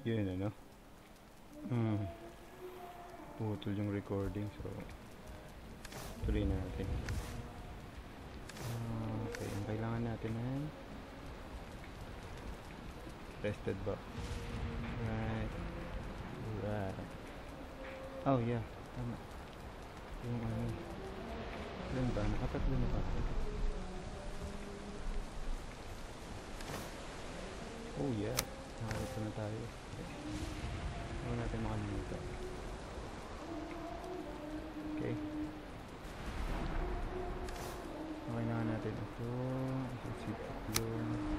Yun ano. Hmm. Putol yung recording so tuloy natin. Ah, okay, ang kailangan natin ay rested ba? Right. Right. Oh yeah, tama. Yung ano. Ilan ba? Nakatatlo na ba? Oh yeah. Nakarito na tayo. Huwag natin makalimutan. Okay. Okay na natin ito. Isip tatlo. Ganun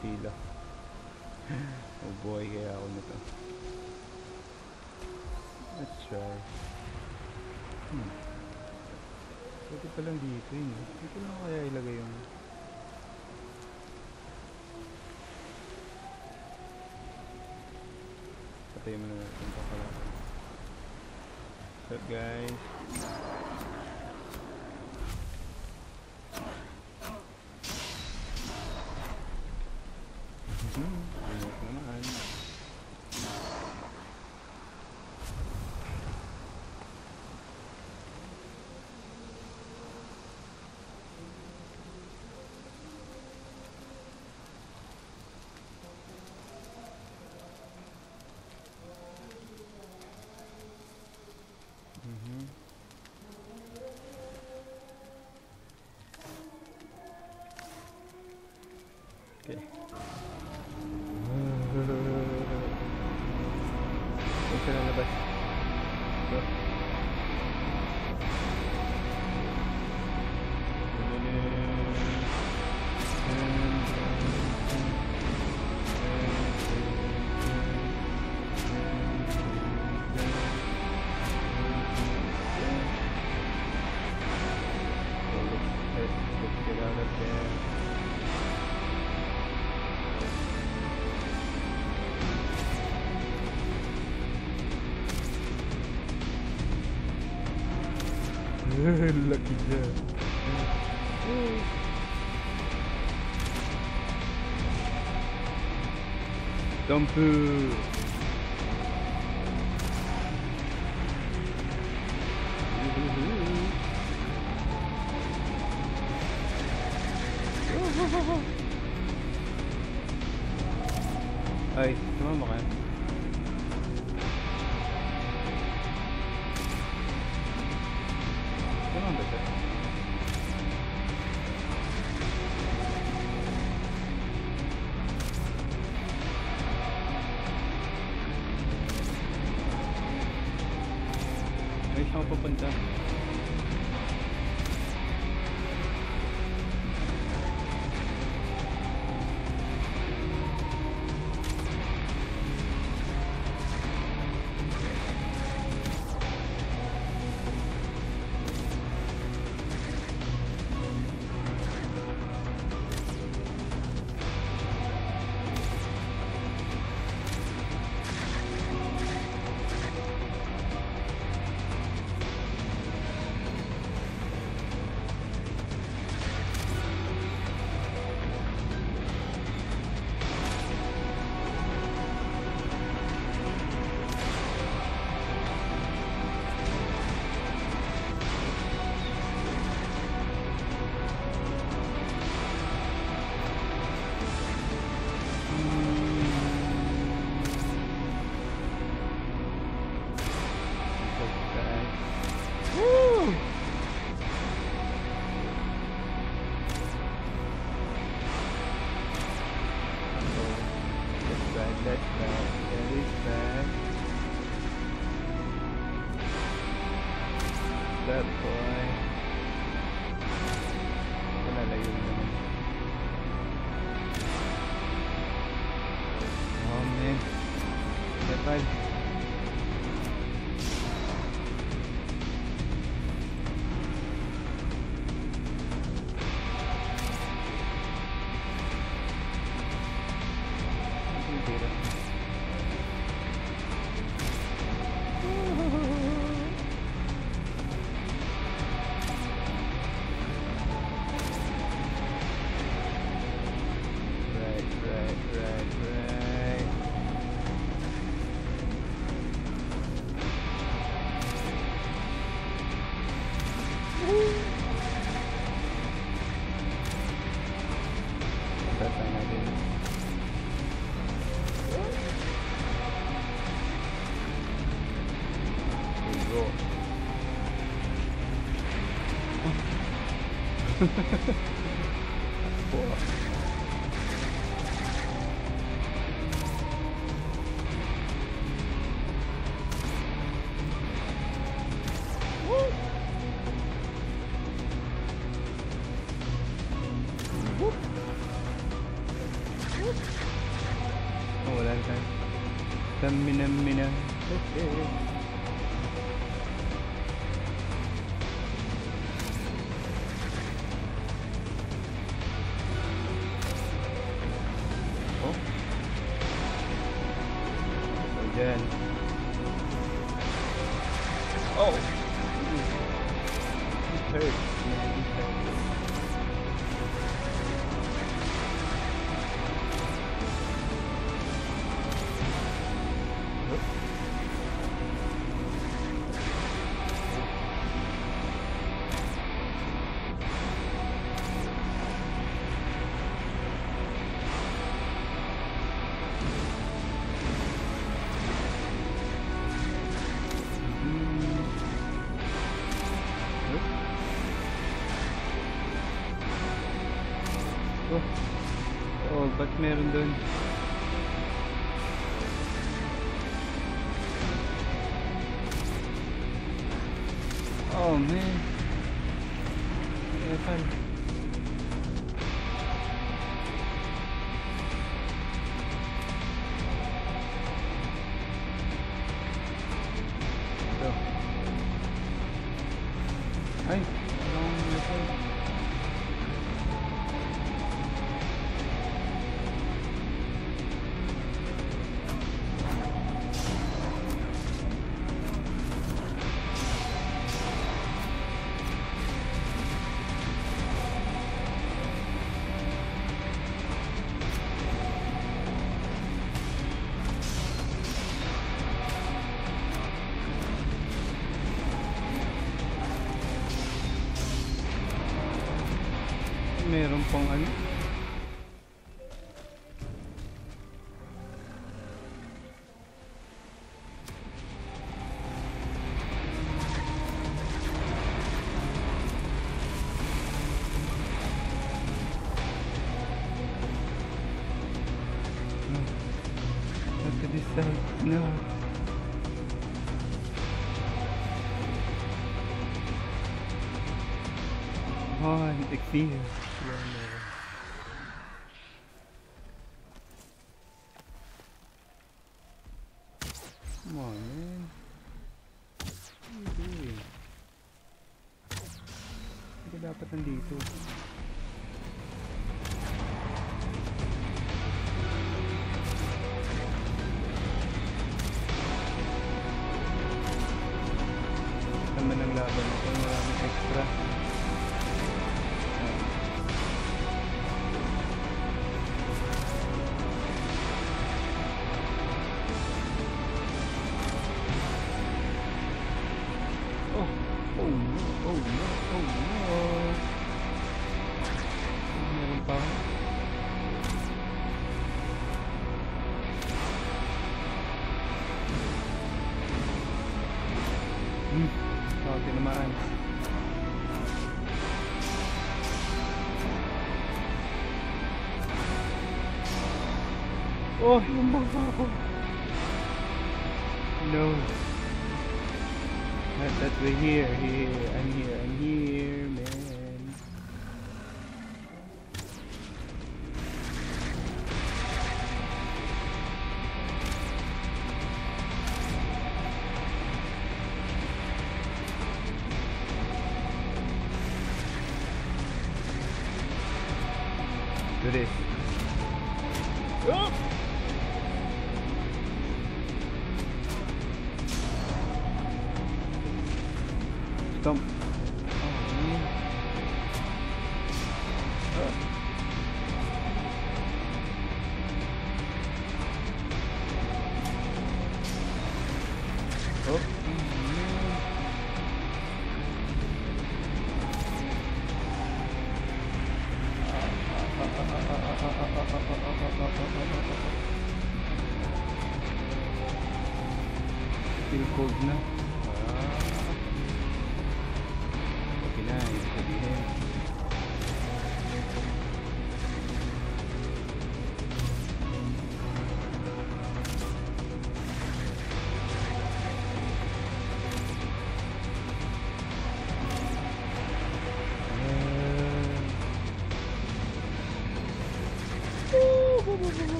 Lang. oh boy, kaya ako nito. Let's try. Hmm. Pwede pa lang dito yun. eh. Dito lang kaya ilagay yung... Patay mo na natin ito pala. What's up guys? Lucky dyan. Dumpu! Ay, ハハハハ。good. Oh. He's purged. Yeah, he's purged. meron doon. pong ano. No. Oh, I'm exceeding. minds. Oh, no. That, we're here, here, and here, and here.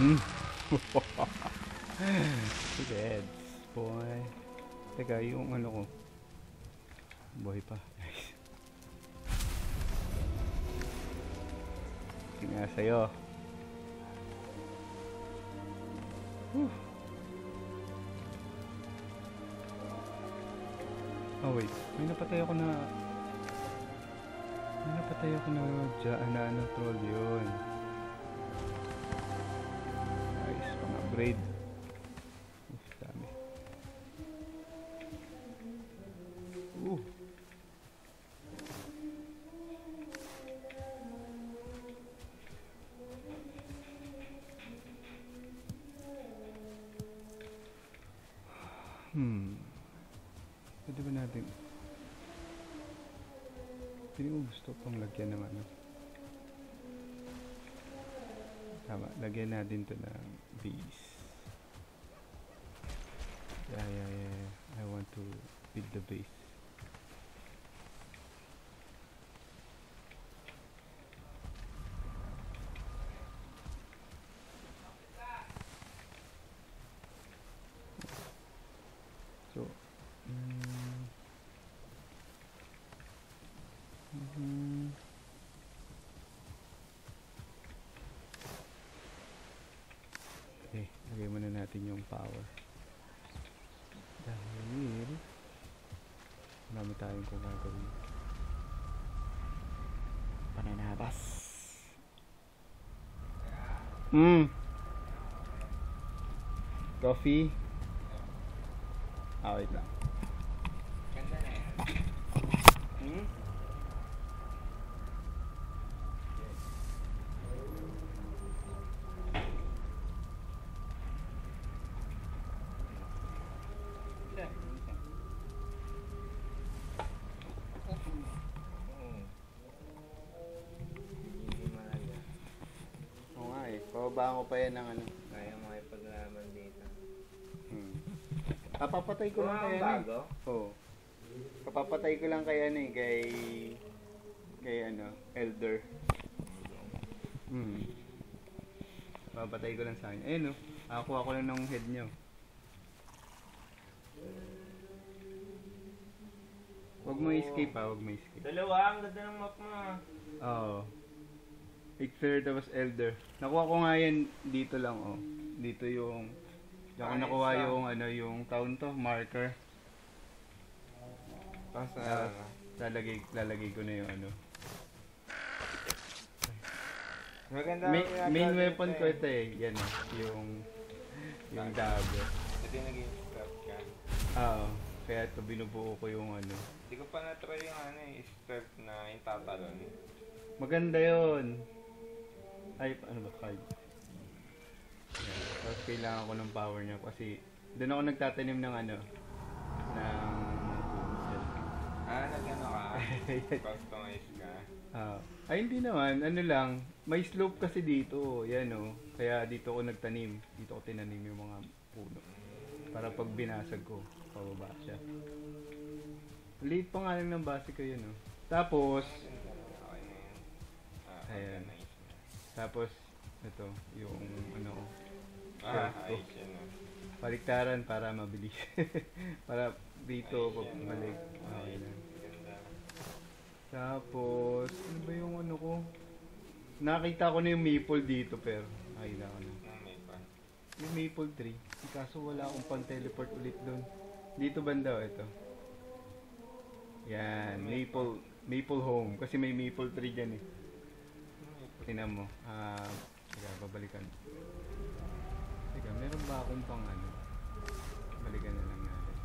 Hmm. Sige, boy. Teka, yung ano ko. Boy pa. Guys. Tingnan sa'yo. Whew. Oh wait, may napatay ako na May napatay ako na dyan na ano troll yun Uf, dami. Uh Hmm. Pwede ba natin? Hindi ko gusto pang lagyan ng ano. Tama, lagyan natin to ng base Yeah, yeah, yeah. I want to build the base tayong kung gagawin. Pananabas. Mm. Coffee. Ah, wait lang. Pababa ko pa yan ng ano. Kaya makipaglaban dito. Hmm. Kapapatay ko lang kaya kang ano eh. Oo. Kapapatay ko lang kaya ano eh. Kay... Kay ano. Elder. Hmm. Papatay ko lang sa kanya. Ayun, no? Nakakuha ko lang ng head nyo. Huwag mo escape ha, huwag mo escape. Dalawa, ang ganda ng map mo. ah. Oo. Icther tapos Elder. Nakuha ko nga yan dito lang, oh. Dito yung... Diyan ko nakuha yung, ano, yung town to, marker. Tapos, lalagay, lalagay ko na yung ano. maganda Main, ginagawa main weapon ko eh. ito eh. Yan oh, yung... Yung dagger. Ito yung naging scrap ka. Oo. Kaya ito binubuo ko yung ano. Hindi ko pa na-try yung ano eh, scrap na yung tatalon. Maganda yon. Ay, ano ba, card? Yan. Tapos kailangan ko ng power niya kasi doon ako nagtatanim ng ano, ng. Ah, nag-ano ka? Customize ka? Ah, ay hindi naman, ano lang, may slope kasi dito, yan oh. Kaya dito ako nagtanim, dito ko tinanim yung mga puno. Para pag binasag ko, pababa siya. Late pa nga lang ng base ko yun oh. Tapos. Ah, Ayan. Na. tapos, ito, yung ano ko, Ah, ayos yun. ah. Baliktaran para mabilis. para dito pag balik. Okay. Ganda. Tapos, ano ba yung ano ko? Nakita ko na yung maple dito pero nakita ko na. Yung maple tree. Kaso wala akong pang teleport ulit doon. Dito banda ito. Yan, maple maple home kasi may maple tree diyan eh. Tingnan mo. Ah, teka, babalikan. Teka, meron ba akong pang ano? Balikan na lang natin.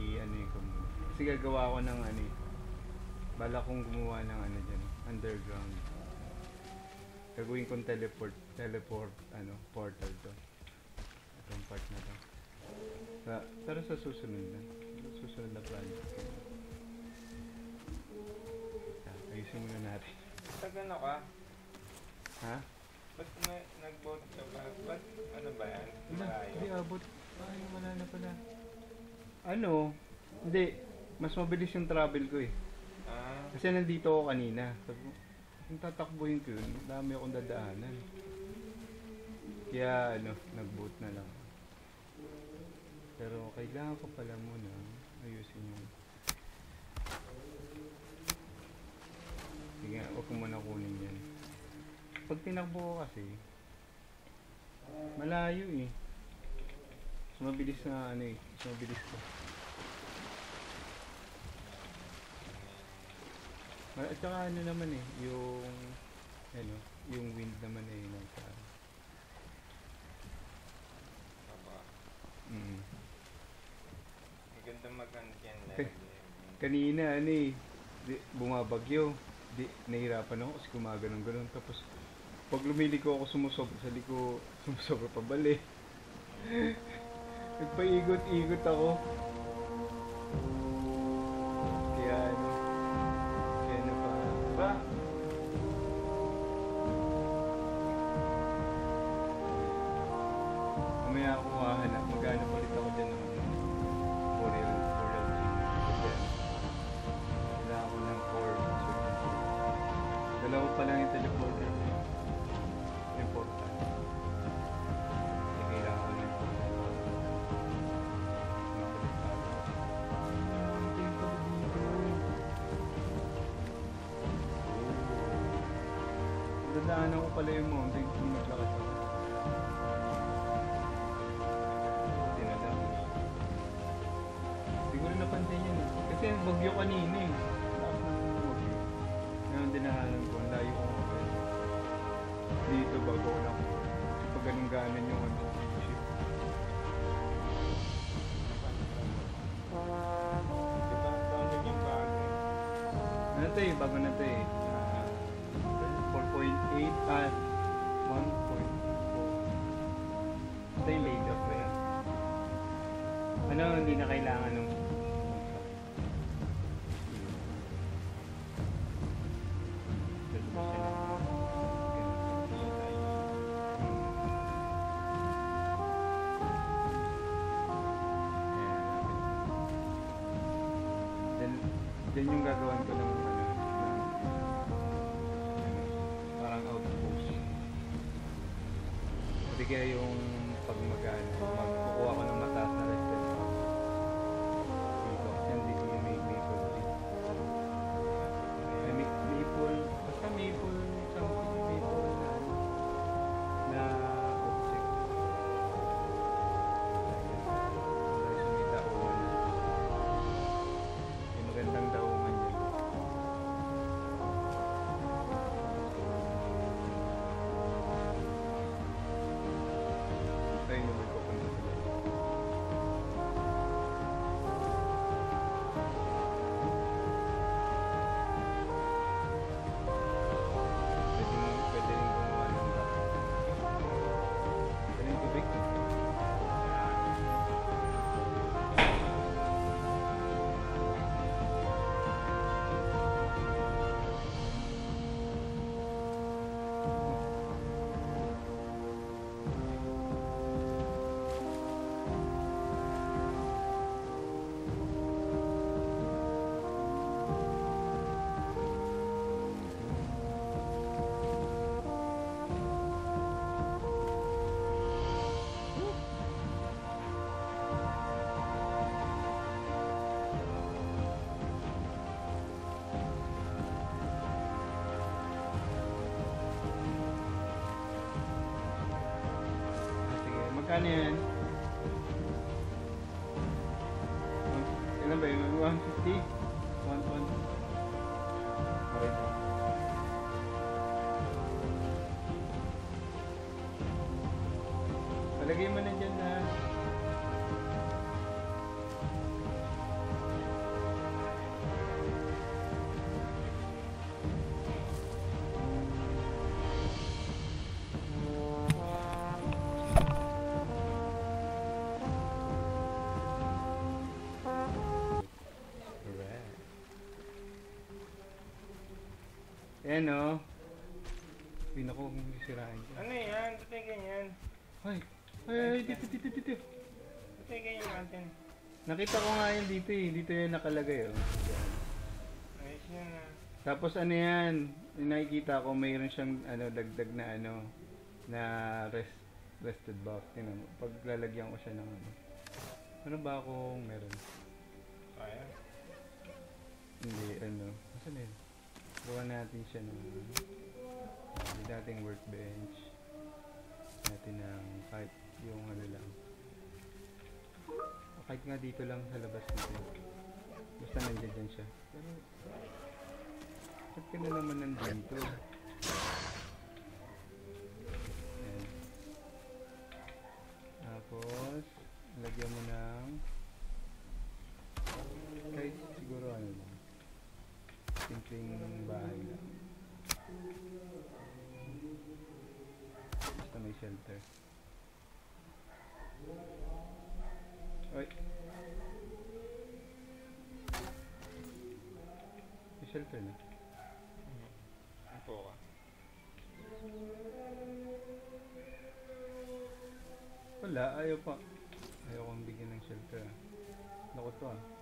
I-ano yung ko muna. Kasi gagawa ko ng ano eh. Bala kong gumawa ng ano dyan, underground. Gagawin kong teleport, teleport, ano, portal to. Itong part na to. Sa, pero sa susunod na. Sa susunod na project. Ah, Ayusin muna natin. Pag ano ka, Ha? ba't na, nag-vote ka ba? Ba't ano ba yan? Malayo. hindi abot. Ay, wala na pala. Ano? Hindi. Mas mabilis yung travel ko eh. Ah, Kasi nandito ako kanina. Sabi ko, kung tatakbuhin ko yun, dami akong dadaanan. Kaya ano, nag-boot na lang. Pero kailangan ko pala muna ayusin yung... Sige nga, huwag ko muna kunin yan. Pag tinakbo ko kasi, malayo eh. Mas mabilis na ano eh, mas mabilis ko. Ma- At saka ano naman eh, yung ano, yung wind naman eh nasa baba. Mm. Maganda yan. Lagi. Kanina ano eh, di, bumabagyo. Di, nahirapan ako kasi gumaganon ganon tapos pag lumiliko ako sumusobra sa liko, sumusobra pabalik. Nagpaigot-igot ako. Yung mountain kung maglakas ako. Ko rin napansin yun. eh. Kasi bagyo kanina eh. Lakas ng bagyo. Ngayon dinahanan ko. Ang layo ko. Dito bago ko lang. Kasi pag ganun ganan yung ano, yung ship. Di ba download yung bago? Ano to eh, bago na to eh. 4.8 at 1.4. Ito yung layout ba yan? Ano, hindi na kailangan ng then yung gagawin magkano yan? Ilan ba yun? 150? 120? Okay po. Palagay mo na Ayan o. Uy, naku, kung sisirain ka. Ano yan? Ba't may ganyan? Ay, ay, ay, dito, dito, dito. Ba't may ganyan natin? Nakita ko nga yun dito eh. Dito yan nakalagay oh. Yan. Ayos yan ah. Tapos ano yan, yung nakikita ko mayroon siyang ano, dagdag na ano, na rest, rested box. Tingnan mo, pag lalagyan ko siya ng ano. Ano ba akong meron? Kaya? Hindi, ano. Na yun? Gawa natin siya ng uh, dating workbench. Natin ng kahit yung ano lang. Kahit nga dito lang sa labas nito. Basta nandiyan dyan siya. Pero, ba't ka na naman nandito? Oy may shelter na Ano po ka? wala ayaw pa. Ayaw kong bigyan ng shelter lako to ah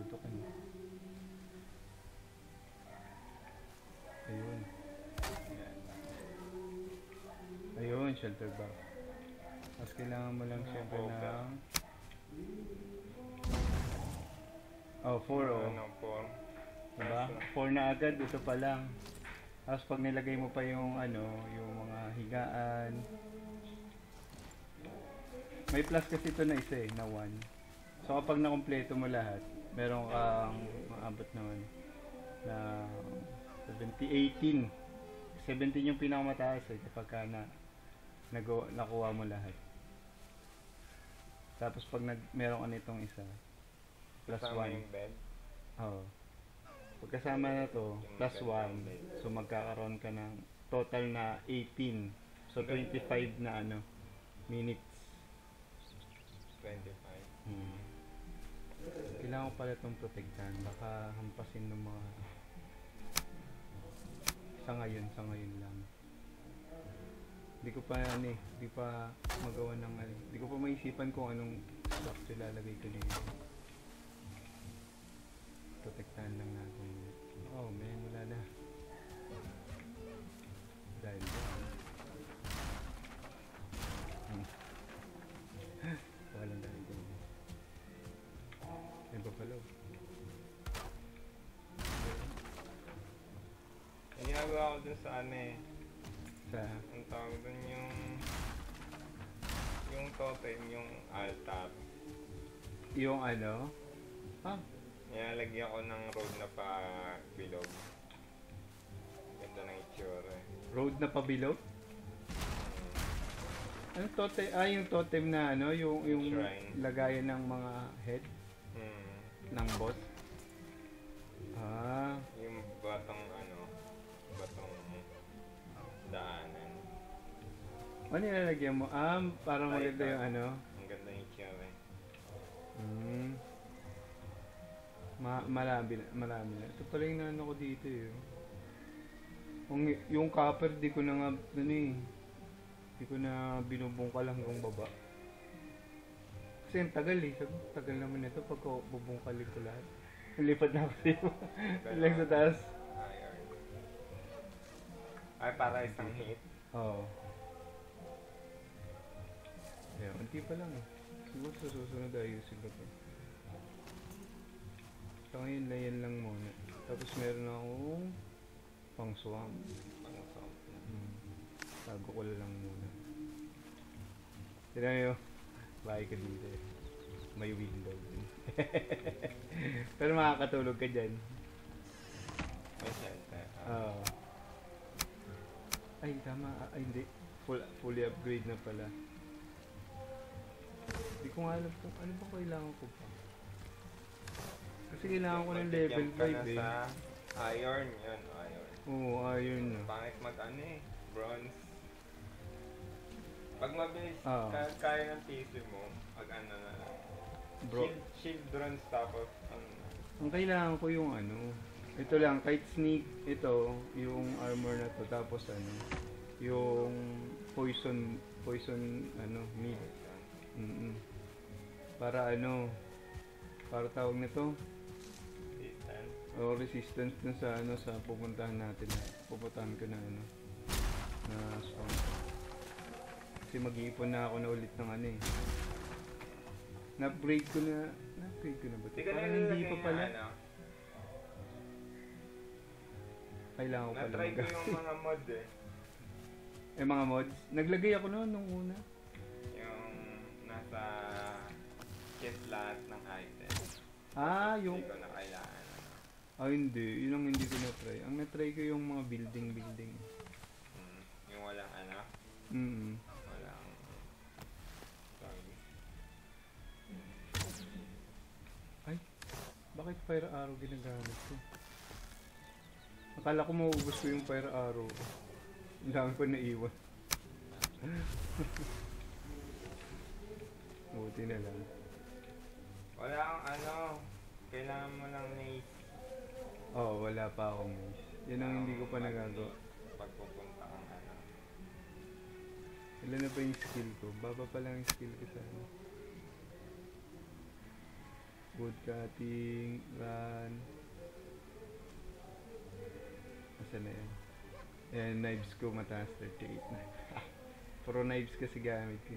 itutok ano. Ayun. Ayun, shelter box. Tapos kailangan mo lang siyempre boga. ng... Oh, 4 oh. Ano, four? Diba? 4 na agad, ito pa lang. Tapos pag nilagay mo pa yung ano, yung mga higaan. May plus kasi ito na isa eh, na 1. So kapag nakompleto mo lahat, meron kang maabot naman na 70, 18. 17 yung pinakamataas eh kapag ka na, nagawa, nakuha mo lahat. Tapos pag nag, meron ka nitong isa, plus Kasama 1. yung bed. Oo. Pagkasama na to, plus magandang 1. bed. So magkakaroon ka ng total na 18. So 25 na ano, minutes. 25. Hmm. Kailangan ko pala itong protektahan. Baka hampasin ng mga... Sa ngayon, sa ngayon lang. Hindi ko pa ano eh, hindi pa magawa ng ano. Hindi ko pa maisipan kung anong stock ilalagay ko dito. Protektahan lang natin. Oh man, wala na. Dahil ba? Yung ginagawa ko dun sa ano eh. Sa, Ang tawag dun yung... Yung totem, yung altar. yung ano? Ah, Nilalagyan ko ng road na pa bilog. Ganda ng itsura eh. road na pabilog? Ano totem? Ah, yung totem na ano, yung yung Shrine. lagayan ng mga head Hmm. ng boss. Ah, Yung ano, batong daanan. ano nilalagyan mo? Ah, parang Ay, maganda yung ano. Ang ganda ng itsura. Hmm. Ma marami, na- marami na. Ito pala yung ano ko dito eh. Yung, yung copper, di ko na nga, ano eh. Di ko na binubungkal hanggang baba. Kasi ang tagal eh. Sabi, tagal naman ito pag bubungkalin ko lahat. Lipat na ako sa'yo. Lang sa taas. Ay, para isang hit. Oo. Kaya, unti pa lang eh. Siguro sa susunod ayusin ko to. So ngayon, layan lang muna. Tapos meron akong pang swamp. Ano sa Hmm. Tago ko lang muna. Tignan nyo, bahay ko dito eh. May window. Pero makakatulog ka dyan. May shelter. Oo. Ay, tama. Ah, Ay, hindi. Full, fully upgrade na pala. Hindi ko nga alam kung ano ba kailangan ko pa. Kasi kailangan ko ng level Mag-jump ka 5 na eh. sa iron, yun, iron. Oo, ayun na. Pangit mag ano eh, bronze. Pag mabilis Oo. ka, kaya ng PC mo, pag ano na lang. Bro, Shield, shield bronze tapos ano. ang kailangan ko yung ano, ito lang, kahit sneak, ito, yung armor na to, tapos ano, yung poison, poison, ano, mid. Mm Para ano, para tawag nito, Distance. o resistance dun sa ano, sa pupuntahan natin, pupuntahan ko na ano, na spawn. Kasi mag-iipon na ako na ulit ng ano eh. Na-upgrade ko na, na-upgrade ko na ba? Parang hindi pa pala. Ano, Kailangan ko pala. na-try ko yung mga mod eh. eh mga mods, naglagay ako noon nung una. Yung nasa kit lahat ng items. Ah, yung, Hindi ko na kailangan. ah hindi, yun ang hindi ko na-try. Ang na-try ko yung mga building-building. Mm, yung walang ano, Mm walang... Sorry. Bakit fire arrow ginagamit ko? Akala ko maubos ko yung fire arrow. Ang dami ko naiwan. Buti na lang. Wala kang ano, kailangan mo lang na Oo, oh, wala pa akong maze. Yan ang hindi ko pa nagagawa. Pagpupunta kang ano. Ilan na ba yung skill ko? Baba pa lang yung skill ko sa ano. Wood cutting, run. Asa na yan? Ayan, knives ko mataas 38 na. Puro knives kasi gamit ko.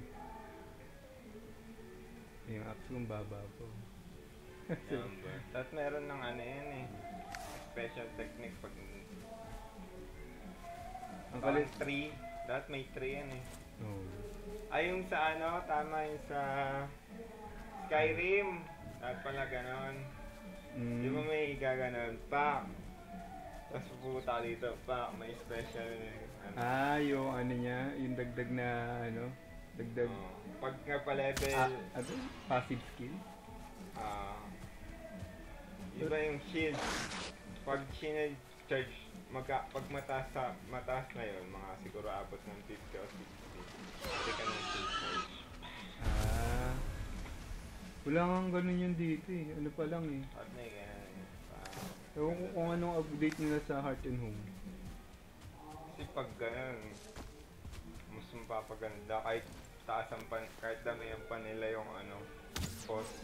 Yung axe kong baba po. Number. Tapos meron ng ano yan eh. Special technique pag... Ang kalit. tree. Dapat may tree yan eh. Oh. Ay, yung sa ano, tama yung sa Skyrim. Dapat pala ganon. Mm. Di ba may gaganon? Pa! Tapos pupunta dito, pa! May special ano. Ah, yung ano niya, yung dagdag na ano, dagdag Oo. pag nga pa level, ah, ano? passive skill. ah, iba yung shield. Pag shield charge, magka, pag mataas, sa, mataas na yun, mga siguro abot ng 50 o 60. Kasi ka ng shield charge. Ah, Wala nga ganun yun dito eh. Ano pa lang eh. At na eh. Ewan ko kung anong update nila sa Heart and Home. Kasi pag ganun, mas mapapaganda kahit taas ang pan, kahit dami ang pa nila yung ano, post.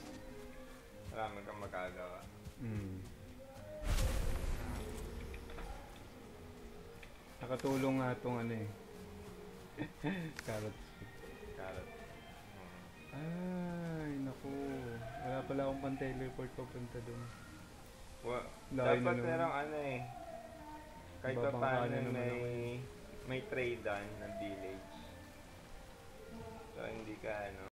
Marami kang magagawa. Mm. Nakatulong nga itong ano eh. Carrot stick. Mm. Ay, naku. Wala pala akong pang-teleport papunta dun. Wa- na dapat naman. merong ano eh. Kahit pa paano na may, eh. may trade-on ng village. So, hindi ka ano,